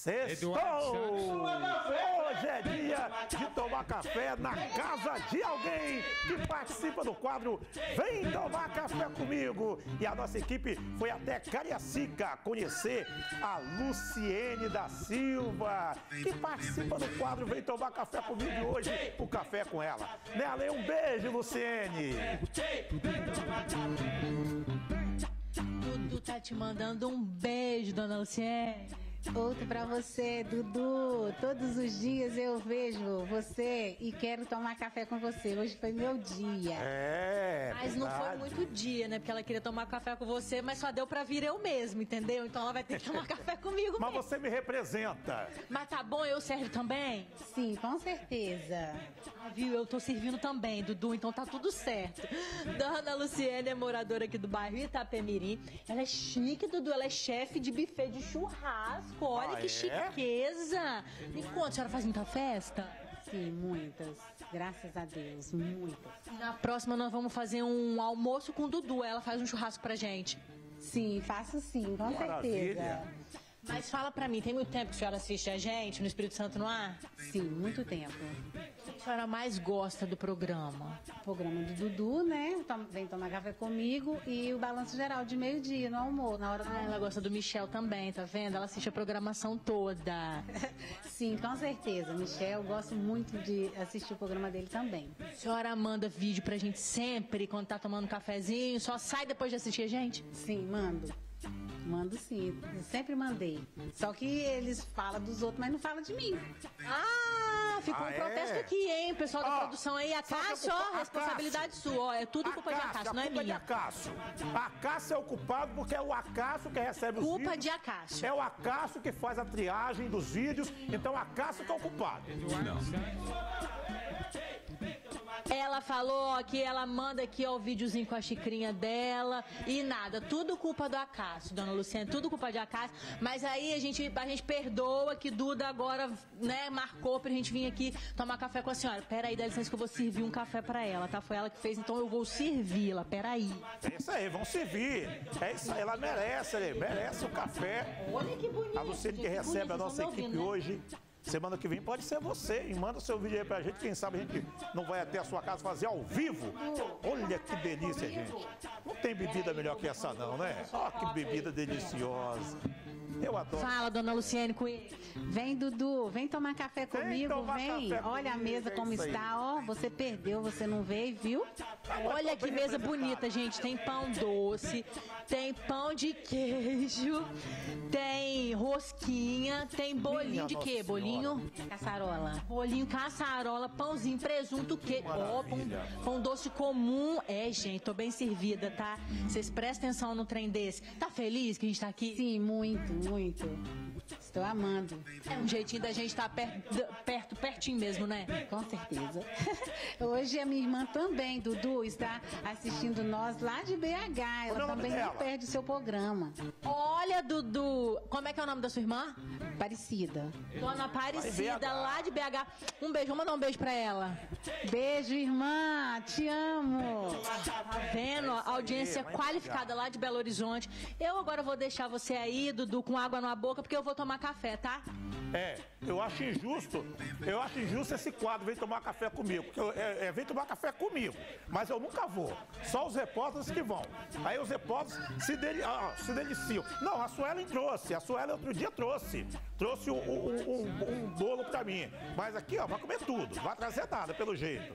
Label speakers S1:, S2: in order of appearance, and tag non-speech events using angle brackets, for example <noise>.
S1: Sextou! Hoje é dia de tomar café na casa de alguém que participa do quadro Vem Tomar Café Comigo. E a nossa equipe foi até Cariacica conhecer a Luciene da Silva, que participa do quadro Vem Tomar Café Comigo hoje o café com ela. Nela, um beijo, Luciene!
S2: Dudu tá te mandando um beijo, dona Luciene.
S3: Outro para você, Dudu. Todos os dias eu vejo você e quero tomar café com você. Hoje foi meu dia.
S1: É.
S2: Mas não foi muito dia, né? Porque ela queria tomar café com você, mas só deu pra vir eu mesmo, entendeu? Então ela vai ter que tomar <laughs> café comigo
S1: Mas
S2: mesmo.
S1: você me representa.
S2: Mas tá bom, eu servo também?
S3: Sim, com certeza.
S2: Ah, viu? Eu tô servindo também, Dudu, então tá tudo certo. Dona Luciene é moradora aqui do bairro Itapemirim. Ela é chique, Dudu. Ela é chefe de buffet de churrasco. Olha
S1: Ah,
S2: que
S1: é?
S2: chiqueza. Me conta, a senhora faz muita festa?
S3: Sim, muitas. Graças a Deus, muitas.
S2: Na próxima nós vamos fazer um almoço com o Dudu. Ela faz um churrasco pra gente.
S3: Sim, faço sim, com
S1: Maravilha.
S3: certeza.
S2: Mas fala pra mim, tem muito tempo que a senhora assiste a gente no Espírito Santo no ar?
S3: Sim, muito tempo.
S2: O que a senhora mais gosta do programa?
S3: O programa do Dudu, né? Tom- Vem tomar café comigo e o balanço geral de meio-dia no almoço, na hora do
S2: Ah, ela gosta do Michel também, tá vendo? Ela assiste a programação toda. <laughs>
S3: Sim, com certeza. Michel, gosto muito de assistir o programa dele também.
S2: A senhora manda vídeo pra gente sempre quando tá tomando um cafezinho, só sai depois de assistir a gente?
S3: Sim, mando. Mando sim. Eu sempre mandei. Só que eles falam dos outros, mas não falam de mim.
S2: Ah, ficou
S1: Ah,
S2: um
S1: é?
S2: Aqui, hein, pessoal da
S1: Ó,
S2: produção aí. A Cássio,
S1: a culpa-
S2: ó,
S1: a
S2: responsabilidade
S1: Cássio.
S2: sua, ó. É tudo culpa de
S1: Acácio,
S2: Acácio,
S1: a
S2: não é
S1: culpa
S2: minha.
S1: de Acácio. Acácio é o culpado porque é o Acácio que recebe os
S2: Culpa
S1: vídeos.
S2: de Acácio.
S1: É o Acácio que faz a triagem dos vídeos, então Acácio que é o culpado.
S2: Ela falou ó, que ela manda aqui ó, o videozinho com a xicrinha dela e nada, tudo culpa do Acácio, dona Luciana, tudo culpa de Acácio. Mas aí a gente, a gente perdoa que Duda agora, né, marcou pra gente vir aqui tomar café com a senhora. Peraí, dá licença que eu vou servir um café pra ela, tá? Foi ela que fez, então eu vou servi-la, peraí.
S1: É isso aí, vão servir. É isso aí, ela merece, ele merece o café.
S2: Olha que bonito.
S1: A Luciene que
S2: gente,
S1: recebe
S2: bonito,
S1: a nossa equipe
S2: ouvindo, né?
S1: hoje. Semana que vem pode ser você. E manda seu vídeo aí pra gente. Quem sabe a gente não vai até a sua casa fazer ao vivo. Olha que delícia, gente. Não tem bebida melhor que essa, não, né? Ó, que bebida deliciosa. Eu adoro.
S2: Fala, dona Luciene Coelho.
S3: Vem, Dudu, vem tomar café
S1: Vem
S3: comigo,
S1: tomar
S3: vem.
S1: café
S3: Olha a
S1: comigo,
S3: mesa
S1: é
S3: como está, ó. Você perdeu, você não veio, viu?
S2: Olha que mesa bonita, gente. Tem pão doce, tem pão de queijo, tem rosquinha, tem bolinho
S1: Minha
S2: de quê?
S1: Senhora.
S2: Bolinho?
S3: Caçarola.
S2: Bolinho, caçarola, pãozinho, presunto, queijo. Ó, pão, pão doce comum. É, gente, tô bem servida, tá? Vocês prestem atenção no trem desse. Tá feliz que a gente tá aqui?
S3: Sim, muito, muito. Estou amando,
S2: É um jeitinho da gente estar perto, perto, pertinho mesmo, né?
S3: com certeza. <laughs> Hoje a minha irmã também, Dudu, está assistindo nós lá de BH. Ela também
S1: dela?
S3: não perde o seu programa.
S2: Olha, Dudu, como é que é o nome da sua irmã?
S3: Parecida.
S2: Dona Aparecida, lá de BH. Um beijo, vamos mandar um beijo pra ela.
S3: Beijo, irmã. Te amo.
S2: Tá vendo? A audiência qualificada lá de Belo Horizonte. Eu agora vou deixar você aí, Dudu, com água na boca, porque eu vou tomar café, tá?
S1: É, eu acho injusto, eu acho injusto esse quadro vem tomar café comigo, eu- é, é, vem tomar café comigo, mas eu nunca vou, só os repórteres que vão. Aí os repórteres se, deli ah, se deliciam. Não, a Suelen trouxe, a Suelen outro dia trouxe, trouxe um, um- um- um bolo pra mim, mas aqui ó, vai comer tudo, não vai trazer nada pelo jeito.